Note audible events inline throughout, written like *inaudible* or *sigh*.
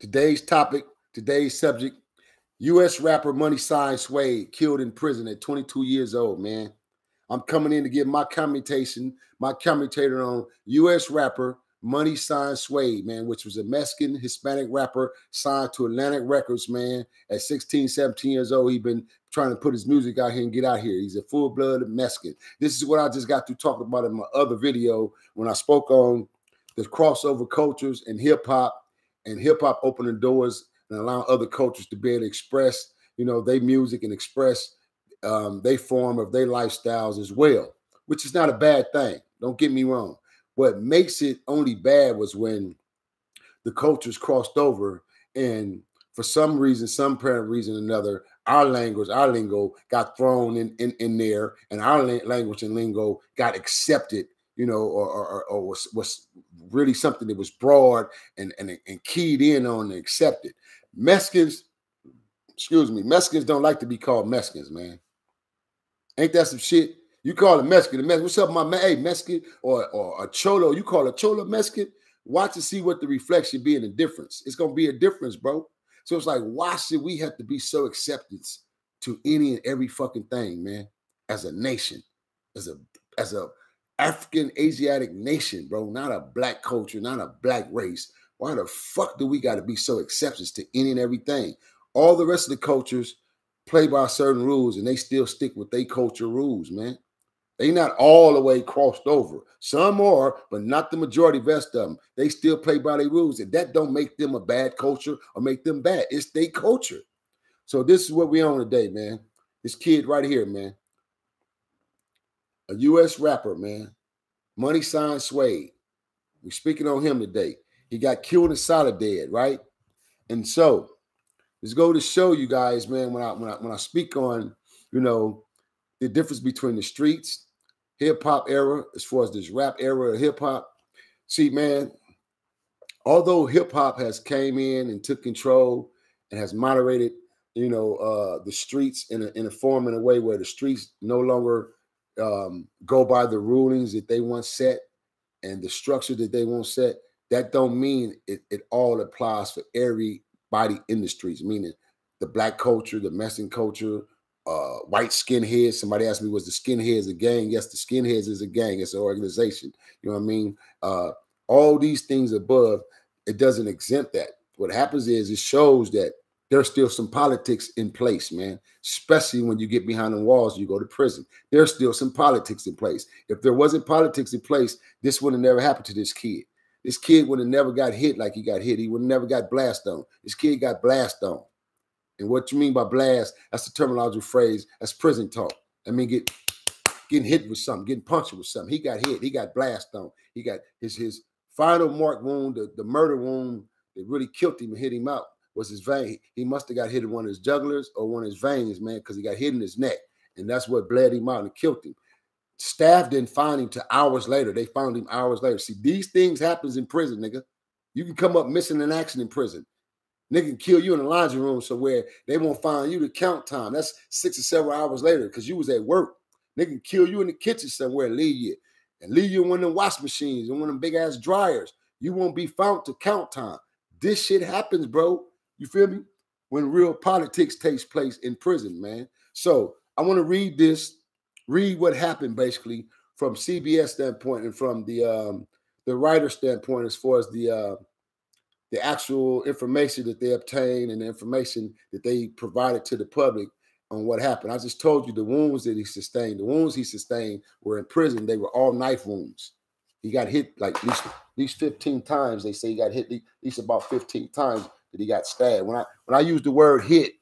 Today's topic, today's subject U.S. rapper Money Sign Suede killed in prison at 22 years old, man. I'm coming in to give my commentation, my commentator on U.S. rapper Money Sign Suede, man, which was a Mexican Hispanic rapper signed to Atlantic Records, man. At 16, 17 years old, he been trying to put his music out here and get out here. He's a full-blooded Mexican. This is what I just got to talk about in my other video when I spoke on the crossover cultures and hip hop and hip hop opening doors and allowing other cultures to be able to express, you know, their music and express um, they form of their lifestyles as well, which is not a bad thing. Don't get me wrong. What makes it only bad was when the cultures crossed over and for some reason, some parent reason or another, our language, our lingo got thrown in, in, in there, and our language and lingo got accepted, you know, or, or, or was, was really something that was broad and, and, and keyed in on and accepted. Mexicans, excuse me, Mexicans don't like to be called Mexicans, man. Ain't that some shit? You call a Mexican, a Mexican. What's up, my man? Hey, Mexican or, or a Cholo. You call a Cholo Mexican. Watch and see what the reflection be in the difference. It's gonna be a difference, bro. So it's like, why should we have to be so acceptance to any and every fucking thing, man? As a nation, as a as a African Asiatic nation, bro, not a black culture, not a black race. Why the fuck do we got to be so acceptance to any and everything? All the rest of the cultures play by certain rules and they still stick with their culture rules, man. They not all the way crossed over. Some are, but not the majority rest of them. They still play by their rules, and that don't make them a bad culture or make them bad. It's their culture. So this is what we on today, man. This kid right here, man. A U.S. rapper, man. Money Sign Suede. We're speaking on him today. He got killed in Soledad, right? And so let's go to show you guys, man, when I when I when I speak on, you know, the difference between the streets, hip hop era, as far as this rap era of hip hop. See, man, although hip hop has came in and took control and has moderated, you know, uh the streets in a in a form in a way where the streets no longer um, go by the rulings that they once set and the structure that they once set, that don't mean it, it all applies for everybody in industries, meaning the black culture, the Mexican culture, uh, white skinheads. Somebody asked me, was the skinheads a gang? Yes, the skinheads is a gang. It's an organization. You know what I mean? Uh, all these things above, it doesn't exempt that. What happens is it shows that there's still some politics in place, man. Especially when you get behind the walls, you go to prison. There's still some politics in place. If there wasn't politics in place, this would have never happened to this kid. This kid would have never got hit like he got hit. He would have never got blast on. This kid got blast on. And what you mean by blast, that's the terminology phrase. That's prison talk. I mean, get getting hit with something, getting punched with something. He got hit. He got blast on. He got his his final mark wound, the, the murder wound that really killed him and hit him out was his vein. He must have got hit in one of his jugulars or one of his veins, man, because he got hit in his neck. And that's what bled him out and killed him. Staff didn't find him to hours later. They found him hours later. See, these things happens in prison, nigga. You can come up missing in action in prison. Nigga can kill you in the laundry room somewhere. They won't find you to count time. That's six or seven hours later because you was at work. Nigga can kill you in the kitchen somewhere and leave you. And leave you in one of them wash machines and one of them big ass dryers. You won't be found to count time. This shit happens, bro. You feel me? When real politics takes place in prison, man. So I want to read this, read what happened basically from CBS standpoint and from the um the writer standpoint as far as the uh the actual information that they obtained and the information that they provided to the public on what happened. I just told you the wounds that he sustained. The wounds he sustained were in prison. They were all knife wounds. He got hit like at least, at least 15 times. They say he got hit at least about 15 times that he got stabbed. When I when I use the word hit,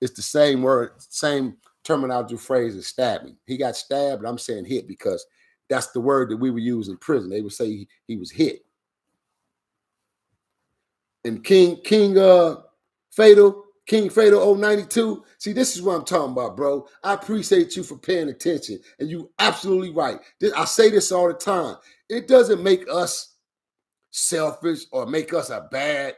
it's the same word, same terminology phrase as stabbing. He got stabbed, I'm saying hit because that's the word that we would use in prison. They would say he, he was hit. And King King uh Fatal King Fatal 092. See, this is what I'm talking about, bro. I appreciate you for paying attention. And you absolutely right. This- I say this all the time. It doesn't make us selfish or make us a bad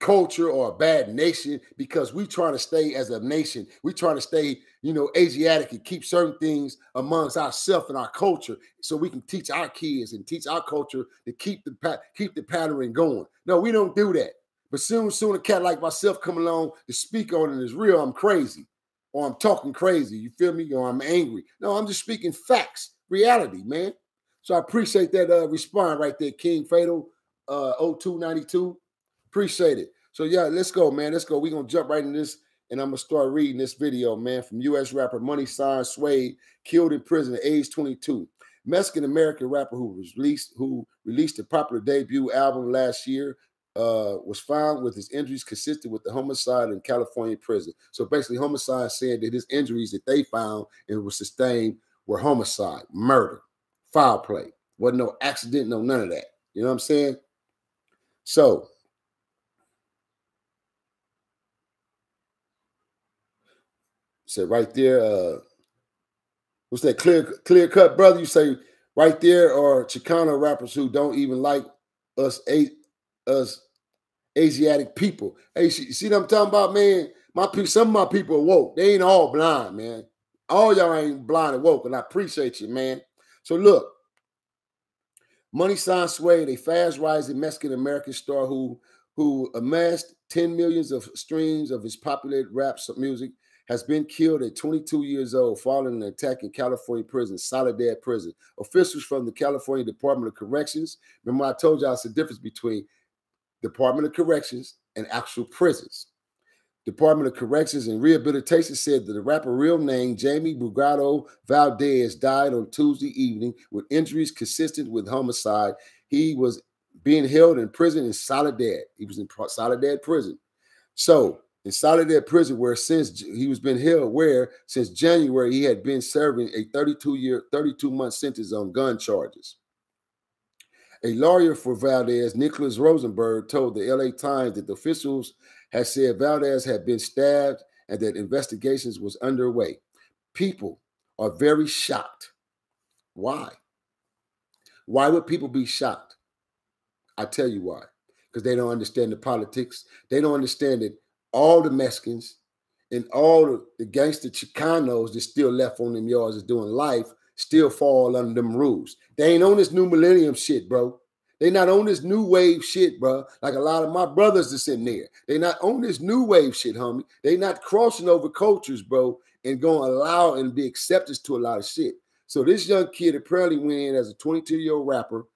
culture or a bad nation because we trying to stay as a nation. We trying to stay, you know, Asiatic and keep certain things amongst ourselves and our culture so we can teach our kids and teach our culture to keep the keep the pattern going. No, we don't do that. But soon, soon a cat like myself come along to speak on it is real. I'm crazy, or I'm talking crazy. You feel me? Or I'm angry. No, I'm just speaking facts, reality, man. So I appreciate that uh response right there, King Fatal uh 0292. Appreciate it. So yeah, let's go, man. Let's go. We're gonna jump right in this, and I'm gonna start reading this video, man, from US rapper Money Sign Suede, killed in prison at age 22. Mexican American rapper who was released, who released a popular debut album last year, uh, was found with his injuries consistent with the homicide in California prison. So basically, homicide saying that his injuries that they found and were sustained were homicide, murder, foul play. Wasn't no accident, no none of that. You know what I'm saying? So So right there, uh, what's that clear clear cut brother? You say right there are Chicano rappers who don't even like us us Asiatic people. Hey, see what I'm talking about, man? My people, some of my people are woke. They ain't all blind, man. All y'all ain't blind and woke, and I appreciate you, man. So look, Money Sign Suede, a fast rising Mexican American star who who amassed 10 millions of streams of his popular rap music has been killed at 22 years old following an attack in California prison, Soledad Prison. Officials from the California Department of Corrections, remember I told y'all it's the difference between Department of Corrections and actual prisons. Department of Corrections and Rehabilitation said that the rapper real name Jamie Brugada Valdez died on Tuesday evening with injuries consistent with homicide. He was being held in prison in Soledad. He was in Soledad prison. So in Soledad prison, where since he was been held, where since January he had been serving a 32 year, 32 month sentence on gun charges. A lawyer for Valdez, Nicholas Rosenberg, told the LA Times that the officials had said Valdez had been stabbed and that investigations was underway. People are very shocked. Why? Why would people be shocked? I tell you why. Because they don't understand the politics. They don't understand that all the Mexicans and all the, the gangster Chicanos that still left on them yards is doing life still fall under them rules. They ain't on this new millennium shit, bro. They not on this new wave shit, bro. Like a lot of my brothers that's in there. They not on this new wave shit, homie. They not crossing over cultures, bro, and going to allow and be acceptance to a lot of shit. So this young kid apparently went in as a 22-year-old rapper,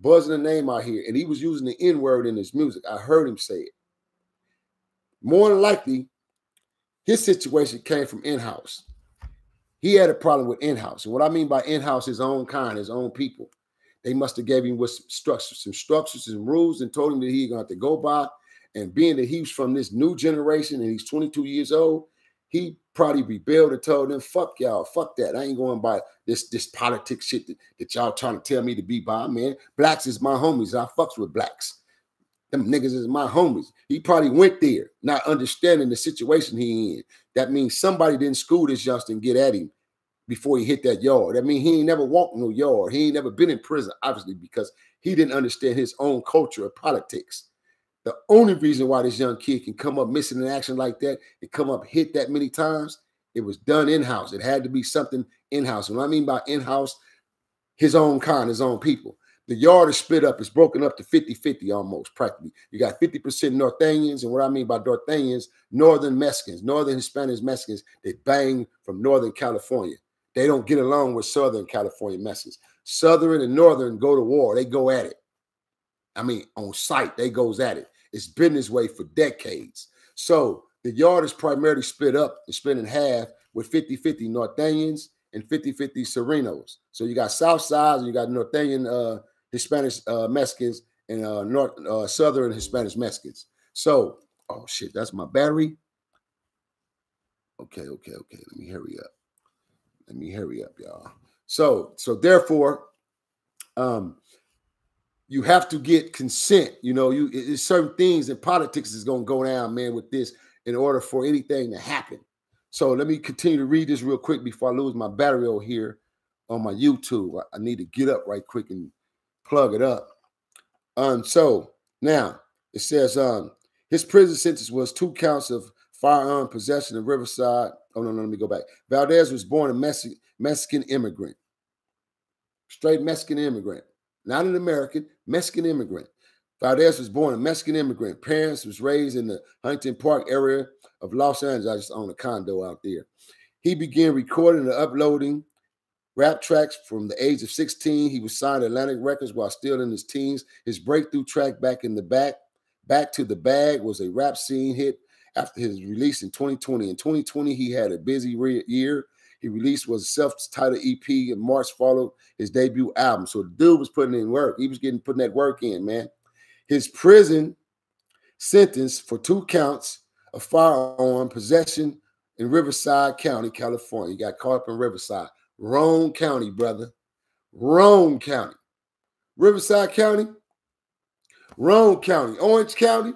buzzing the name out here, and he was using the N-word in his music. I heard him say it. More than likely, his situation came from in-house. He had a problem with in-house. And what I mean by in-house, his own kind, his own people. They must have gave him with some structures, some structures and rules, and told him that he gonna have to go by. And being that he was from this new generation and he's 22 years old, he probably rebelled and told them, fuck y'all, fuck that. I ain't going by this this politics shit that, that y'all trying to tell me to be by, man. Blacks is my homies. I fucks with blacks. Them niggas is my homies. He probably went there, not understanding the situation he in. That means somebody didn't school this youngster and get at him before he hit that yard. That means he ain't never walked no yard. He ain't never been in prison, obviously, because he didn't understand his own culture of politics. The only reason why this young kid can come up missing in action like that and come up hit that many times, it was done in-house. It had to be something in-house. What I mean by in-house, his own kind, his own people. The yard is split up. It's broken up to 50-50 almost, practically. You got 50% Norteñans, and what I mean by Norteñans, Northern Mexicans, Northern Hispanic Mexicans they bang from Northern California. They don't get along with Southern California Mexicans. Southern and Northern go to war. They go at it. I mean, on site, they goes at it. It's been this way for decades. So the yard is primarily split up and split in half with 50-50 Norteñans and 50-50 Serenos. So you got South Sides and you got Norteñan uh, Hispanic uh, Mexicans and uh, North uh, Southern Hispanic Mexicans. So, oh shit, that's my battery. Okay, okay, okay. Let me hurry up. Let me hurry up, y'all. So, so therefore, um, you have to get consent. You know, you it's certain things in politics is gonna go down, man, with this. in order for anything to happen. So let me continue to read this real quick before I lose my battery over here on my YouTube. I need to get up right quick and plug it up. Um, so now it says um his prison sentence was two counts of firearm possession in Riverside. Oh no, no, let me go back. Valdez was born a Mexican Mexican immigrant, straight Mexican immigrant, not an American, Mexican immigrant. Valdez was born a Mexican immigrant. Parents was raised in the Huntington Park area of Los Angeles. I just own a condo out there. He began recording and uploading rap tracks from the age of 16. He was signed Atlantic Records while still in his teens. His breakthrough track, Back in the Back, Back to the Bag, was a rap scene hit after his release in 2020. In 2020, he had a busy year. He released was self-titled EP in March, followed his debut album. So the dude was putting in work. He was getting putting that work in, man. His prison sentence for two counts of firearm possession in Riverside County, California. He got caught up in Riverside. Roane County, brother. Roane County. Riverside County. Roane County. Orange County.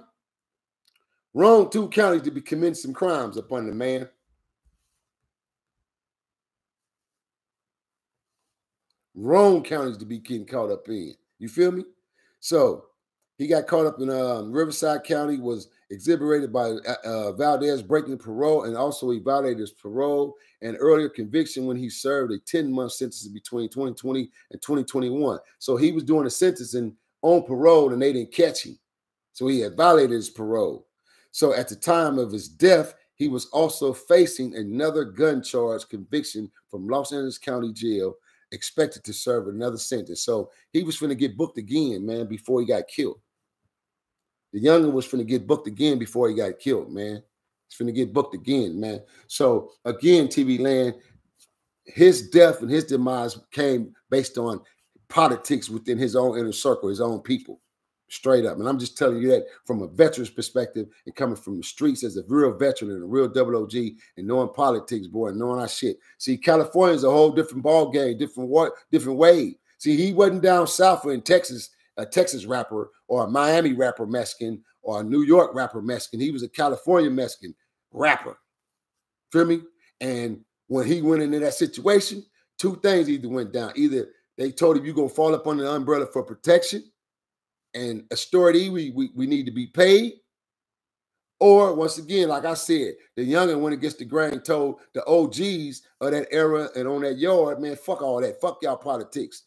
Wrong two counties to be committing some crimes upon the man. Wrong counties to be getting caught up in. You feel me? So he got caught up in um, Riverside County, was exhiberated by uh, uh, Valdez breaking parole, and also he violated his parole and earlier conviction when he served a 10 month sentence between 2020 and 2021. So he was doing a sentencing on parole and they didn't catch him. So he had violated his parole. So at the time of his death, he was also facing another gun charge conviction from Los Angeles County Jail, expected to serve another sentence. So he was going to get booked again, man, before he got killed. The younger was to get booked again before he got killed, man. He's to get booked again, man. So again, TV land, his death and his demise came based on politics within his own inner circle, his own people straight up. And I'm just telling you that from a veteran's perspective and coming from the streets as a real veteran and a real double OG and knowing politics, boy, and knowing our shit. See, California's a whole different ball game, different what, different way. See, he wasn't down south or in Texas, a Texas rapper or a Miami rapper Mexican or a New York rapper Mexican. He was a California Mexican rapper. Feel me? And when he went into that situation, two things either went down. Either they told him you're gonna fall up under the umbrella for protection, and authority we, we, we need to be paid. Or once again, like I said, the youngin it gets the grain told the OGs of that era and on that yard, man, fuck all that. Fuck y'all politics.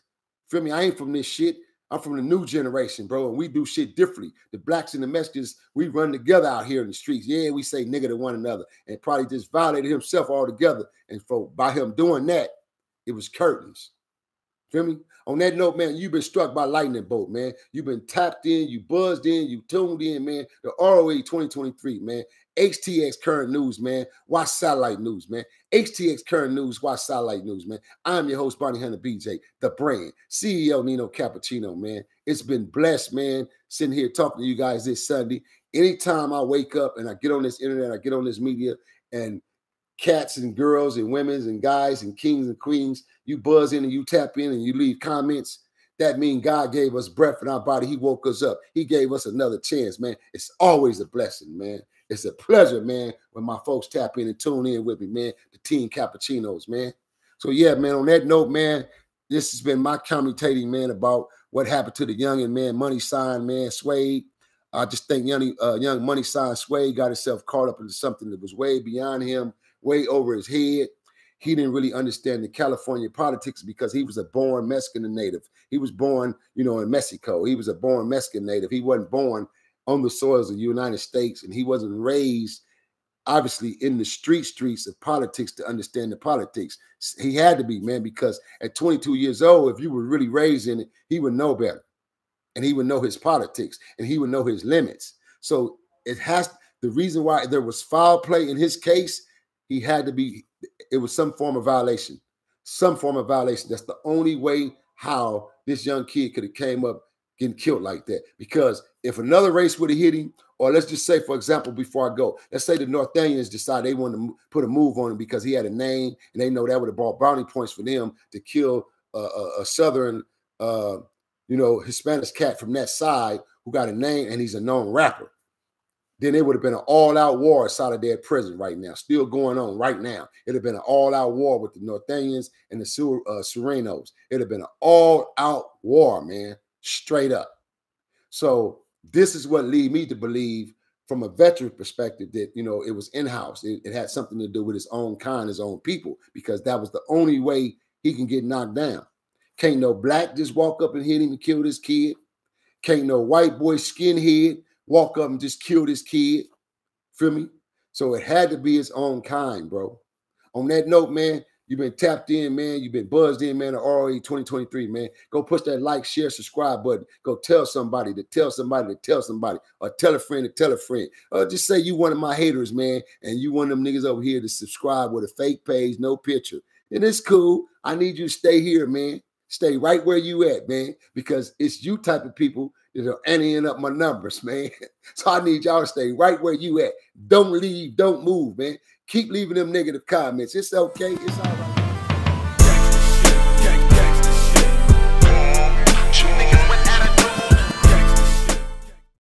Feel me? I ain't from this shit. I'm from the new generation, bro, and we do shit differently. The blacks and the Mexicans, we run together out here in the streets. Yeah, we say nigga to one another, and probably just violated himself altogether. And for by him doing that, it was curtains. Feel me? On that note, man, you've been struck by lightning bolt, man. You've been tapped in, you buzzed in, you tuned in, man. The ROA 2023, man. HTX current news, man. Watch satellite news, man. HTX current news, watch satellite news, man. I'm your host, Bounty Hunter BJ, the brand, CEO Nino Cappuccino, man. It's been blessed, man, sitting here talking to you guys this Sunday. Anytime I wake up and I get on this internet, I get on this media, and cats and girls and women's and guys and kings and queens. You buzz in and you tap in and you leave comments. That means God gave us breath in our body. He woke us up. He gave us another chance, man. It's always a blessing, man. It's a pleasure, man, when my folks tap in and tune in with me, man. The team cappuccinos, man. So yeah, man. On that note, man, this has been my commentating, man, about what happened to the young and man, money sign, man, Suede. I just think young, uh, young money sign Suede got himself caught up into something that was way beyond him way over his head. He didn't really understand the California politics because he was a born Mexican native. He was born, you know, in Mexico. He was a born Mexican native. He wasn't born on the soils of the United States, and he wasn't raised obviously in the street streets of politics to understand the politics. He had to be, man, because at 22 years old, if you were really raised in it, he would know better. And he would know his politics and he would know his limits. So it has the reason why there was foul play in his case he had to be, it was some form of violation, some form of violation. That's the only way how this young kid could have came up getting killed like that. Because if another race would have hit him, or let's just say, for example, before I go, let's say the Northanians decide they want to put a move on him because he had a name, and they know that would have brought brownie points for them to kill a, a, a Southern, uh, you know, Hispanic cat from that side who got a name and he's a known rapper. Then it would have been an all-out war at Soledad Prison right now, still going on right now. It'd have been an all-out war with the Northanians and the Sur- uh, Serenos. It'd have been an all-out war, man, straight up. So this is what lead me to believe from a veteran perspective that you know it was in-house it, it, had something to do with his own kind his own people because that was the only way he can get knocked down can't no black just walk up and hit him and kill this kid can't no white boy skinhead walk up and just kill this kid feel me so it had to be his own kind bro on that note man You've been tapped in, man. You've been buzzed in, man. The ROE 2023, man. Go push that like, share, subscribe button. Go tell somebody to tell somebody to tell somebody, or tell a friend to tell a friend. Or just say you one of my haters, man, and you one of them niggas over here to subscribe with a fake page, no picture. And it's cool. I need you to stay here, man. Stay right where you at, man, because it's you type of people that know, anteing up my numbers, *laughs* man. So I need y'all to stay right where you at. Don't leave, don't move, man. Keep leaving them negative comments. It's okay. It's all